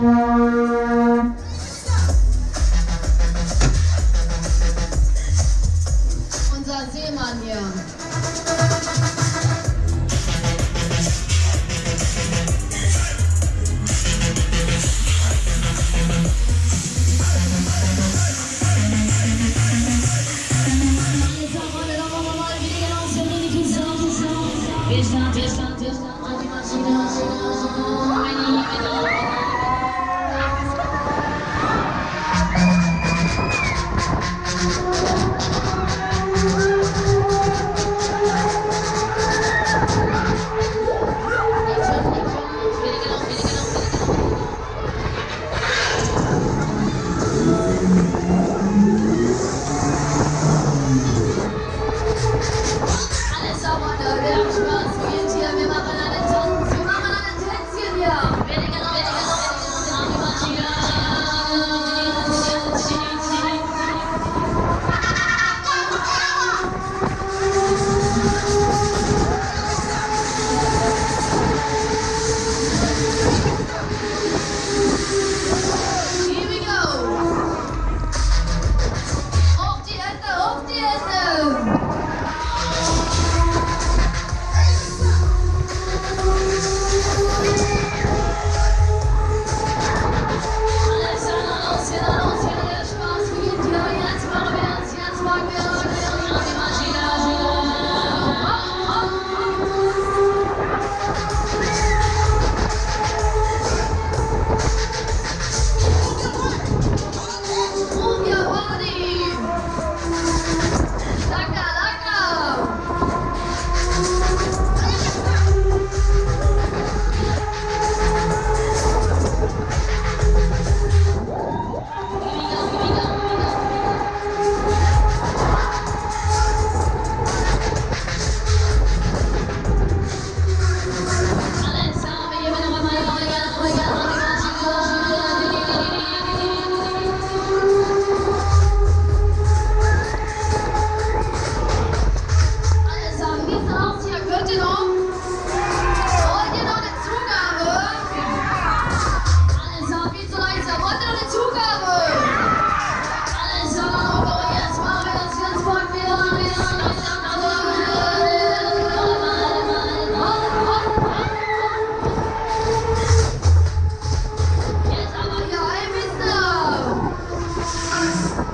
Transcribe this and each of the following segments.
Unser Seemann hier. Wir starten, wir starten, wir starten, die Maschine, Maschine, Maschine.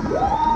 Woo!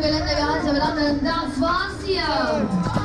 Gran Violeta Garza, but other than that, Fazio.